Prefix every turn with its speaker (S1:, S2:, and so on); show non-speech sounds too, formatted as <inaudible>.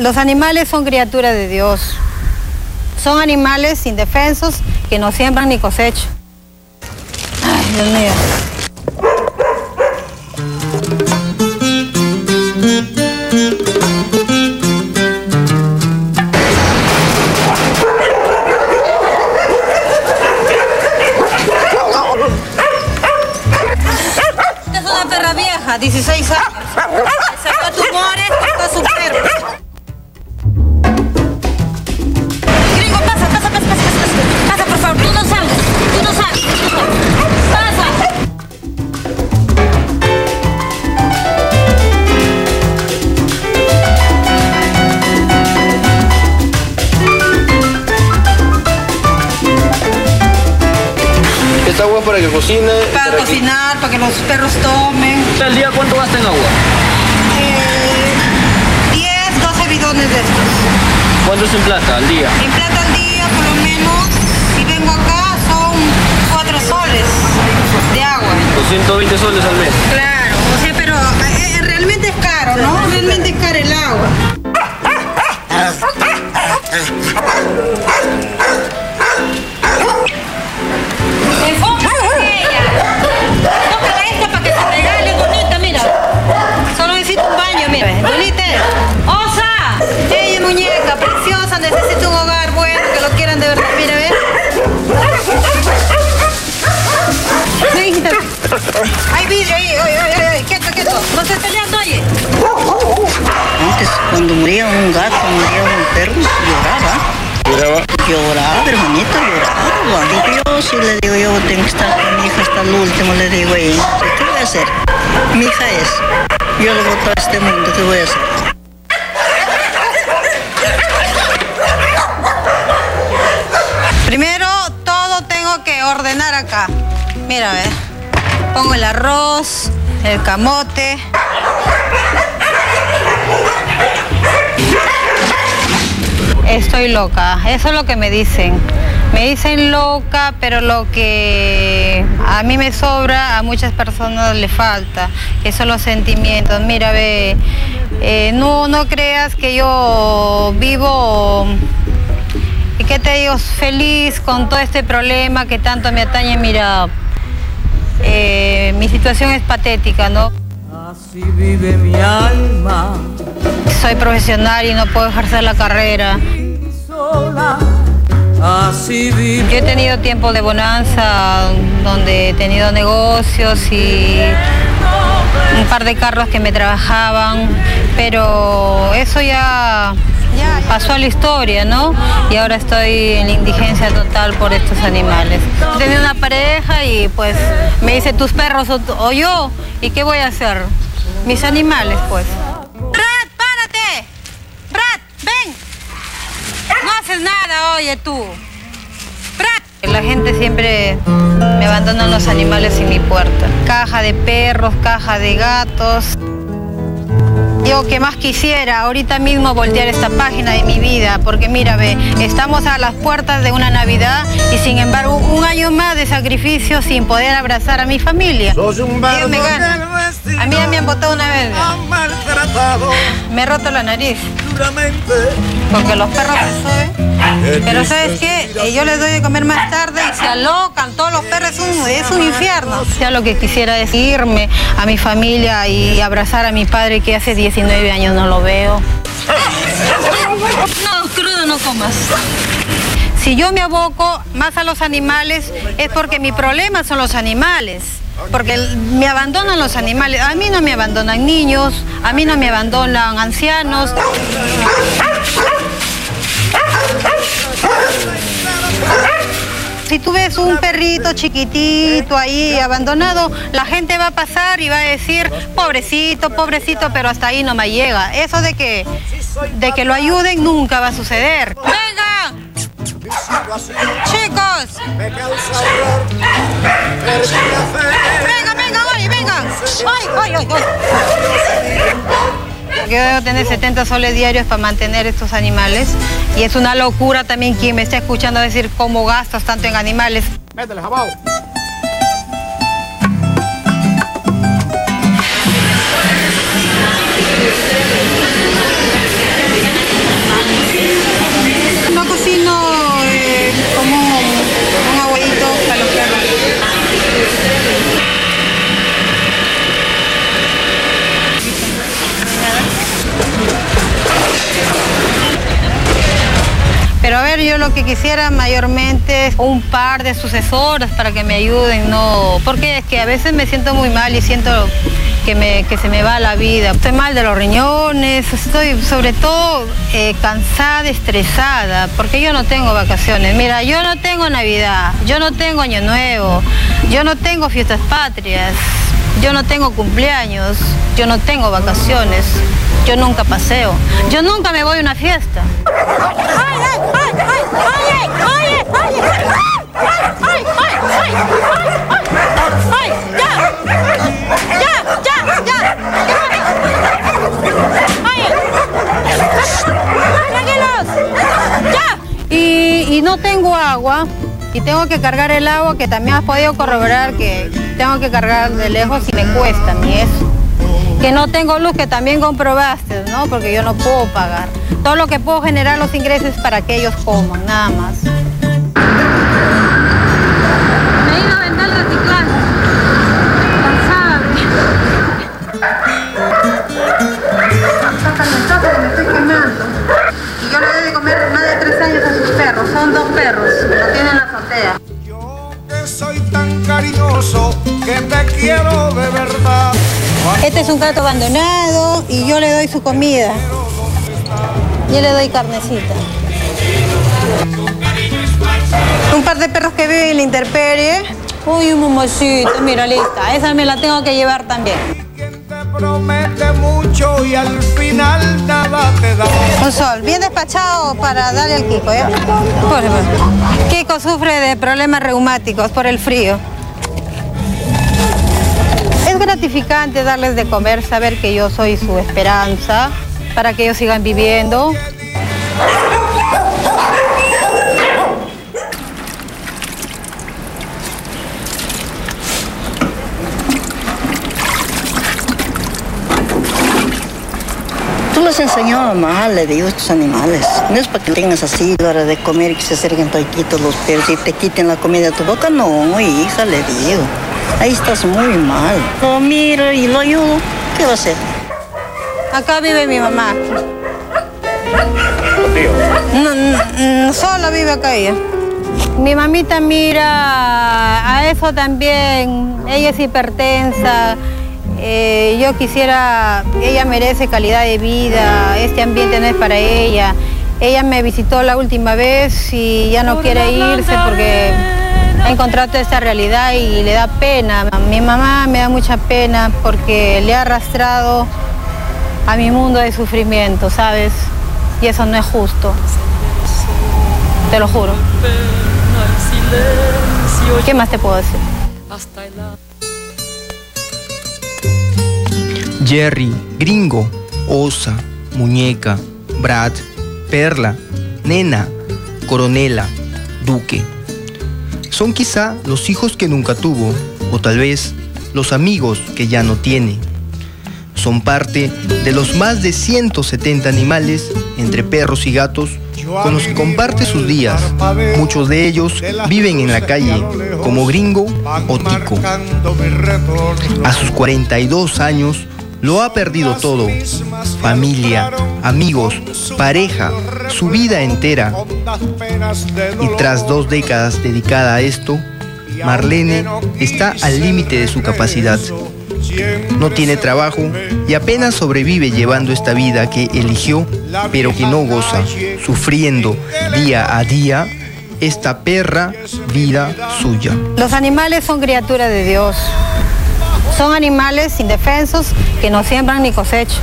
S1: Los animales son criaturas de Dios. Son animales indefensos que no siembran ni cosechan. Ay, Dios mío.
S2: Está agua para que cocine.
S1: Para cocinar, para que los perros tomen.
S2: ¿Al día cuánto gasta en agua?
S1: Eh, 10, 12 bidones de estos.
S2: ¿Cuánto es en plata al día?
S1: En plata al día, por lo menos, si vengo acá, son 4 soles de agua.
S2: 220 soles al mes.
S1: Claro, o sea, pero eh, realmente es caro, ¿no? Realmente es caro el agua. <laughs>
S3: Lloraba, hermanito, lloraba. Digo yo, sí le digo yo, tengo que estar con mi hija hasta el último, le digo ahí. ¿Qué voy a hacer? Mi hija es. Yo le voto a este mundo, ¿qué voy a hacer?
S1: Primero, todo tengo que ordenar acá. Mira, ve. Pongo el arroz, el camote. Estoy loca, eso es lo que me dicen. Me dicen loca, pero lo que a mí me sobra, a muchas personas le falta, que son los sentimientos. Mira, ve, eh, no, no creas que yo vivo ¿Y qué te digo? Feliz con todo este problema que tanto me atañe. Mira, eh, mi situación es patética, ¿no?
S4: Así vive mi alma,
S1: Soy profesional y no puedo ejercer la carrera.
S4: sola. Así vive
S1: Yo he tenido tiempo de bonanza, donde he tenido negocios y un par de carros que me trabajaban, pero eso ya pasó a la historia, ¿no? Y ahora estoy en indigencia total por estos animales. Tenía una pareja y pues me dice tus perros o, yo, ¿y qué voy a hacer? Mis animales, pues. ¡Brad, párate! ¡Brad, ven! No haces nada, oye tú. ¡Brad! La gente siempre me abandona los animales en mi puerta. Caja de perros, caja de gatos. Yo que más quisiera ahorita mismo voltear esta página de mi vida, porque mira, ve, estamos a las puertas de una Navidad y sin embargo un año más de sacrificio sin poder abrazar a mi familia. Me gana. A mí ya me han botado una vez. Me he roto la nariz,
S4: duramente.
S1: porque los perros se suben. Pero ¿sabes qué? Eh, Yo les doy de comer más tarde y se alocan, todos los perros, es un, es un infierno. Ya lo que quisiera es irme a mi familia y abrazar a mi padre que hace 19 años no lo veo. No, crudo no comas. Si yo me aboco más a los animales es porque mi problema son los animales. Porque me abandonan los animales. A mí no me abandonan niños, a mí no me abandonan ancianos. Si tú ves un perrito chiquitito ahí abandonado, la gente va a pasar y va a decir, pobrecito, pobrecito, pero hasta ahí no me llega. Eso de que, de que lo ayuden nunca va a suceder. ¡Vengan! Chicos, vengan, vengan, oye, vengan. ¡Ay, ay, ay, ay! Yo debo tener 70 soles diarios para mantener estos animales y es una locura también quien me está escuchando decir cómo gastas tanto en animales.
S5: Métele, jabao.
S1: Quisiera mayormente un par de sucesoras para que me ayuden, no, porque es que a veces me siento muy mal y siento que, me, que se me va la vida. Estoy mal de los riñones, estoy sobre todo eh, cansada, estresada, porque yo no tengo vacaciones. Mira, yo no tengo Navidad, yo no tengo Año Nuevo, yo no tengo fiestas patrias, yo no tengo cumpleaños, yo no tengo vacaciones, yo nunca paseo, yo nunca me voy a una fiesta. Y no tengo agua y tengo que cargar el agua que también has podido corroborar que tengo que cargar de lejos y me cuesta ni eso. Que no tengo luz que también comprobaste, ¿no? Porque yo no puedo pagar. Todo lo que puedo generar los ingresos es para que ellos coman, nada más.
S4: Cariñoso que te quiero de verdad.
S1: Este es un gato abandonado y yo le doy su comida. Yo le doy carnecita. Un par de perros que viven en la intemperie. Uy, un mamacita, mira, lista. Esa me la tengo que llevar también.
S4: Quien te promete mucho y al final nada te da.
S1: Un sol, bien despachado para darle al Kiko, favor. Kiko sufre de problemas reumáticos por el frío. Gratificante darles de comer, saber que yo soy su esperanza, para que ellos sigan viviendo.
S3: Tú les enseñabas mal, le digo, estos animales. No es para que tengas así la hora de comer y que se acerquen toiquitos los perros y te quiten la comida de tu boca. No, hija, le digo. Ahí estás muy mal. Lo miro y lo ayudo. ¿Qué va a hacer?
S1: Acá vive mi mamá.
S2: Contigo.
S1: No, no, no, sola vive acá ella. Mi mamita mira a eso también. Ella es hipertensa. Eh, yo quisiera, ella merece calidad de vida. Este ambiente no es para ella. Ella me visitó la última vez y ya no quiere irse porque ha encontrado esta realidad y le da pena. Mi mamá me da mucha pena porque le ha arrastrado a mi mundo de sufrimiento, ¿sabes? Y eso no es justo. Te lo juro. ¿Qué más te puedo decir?
S5: Jerry, Gringo, Osa, Muñeca, Brad, Perla, Nena, Coronela, Duque. Son quizá los hijos que nunca tuvo, o tal vez los amigos que ya no tiene. Son parte de los más de 170 animales, entre perros y gatos, con los que comparte sus días. Muchos de ellos viven en la calle, como Gringo o Tico. A sus 42 años, lo ha perdido todo. Familia, amigos, pareja, su vida entera. Y tras dos décadas dedicada a esto, Marlene está al límite de su capacidad. No tiene trabajo y apenas sobrevive llevando esta vida que eligió, pero que no goza, sufriendo día a día esta perra vida suya.
S1: Los animales son criaturas de Dios. Son animales indefensos que no siembran ni cosechan.